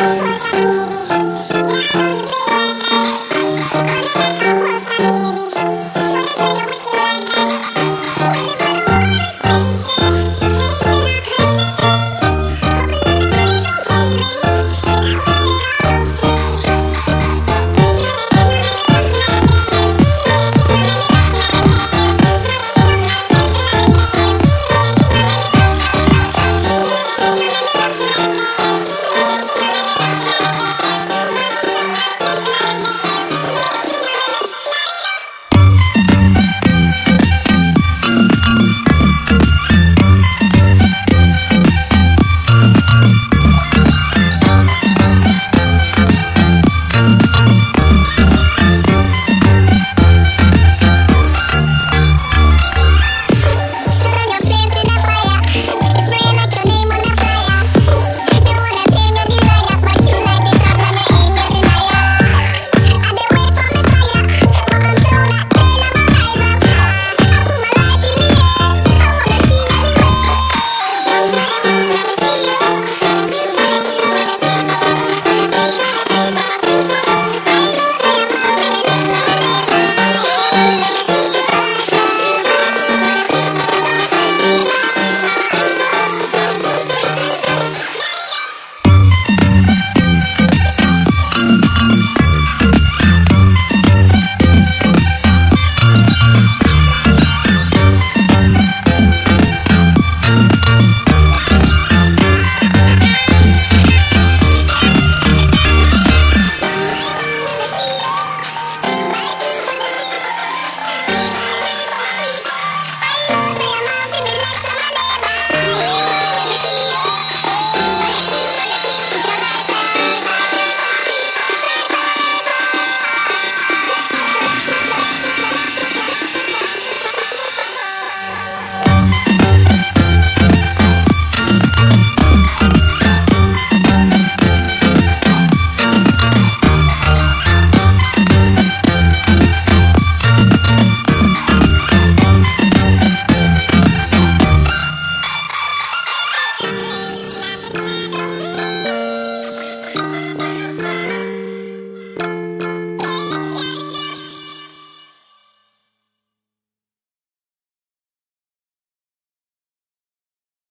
on TV.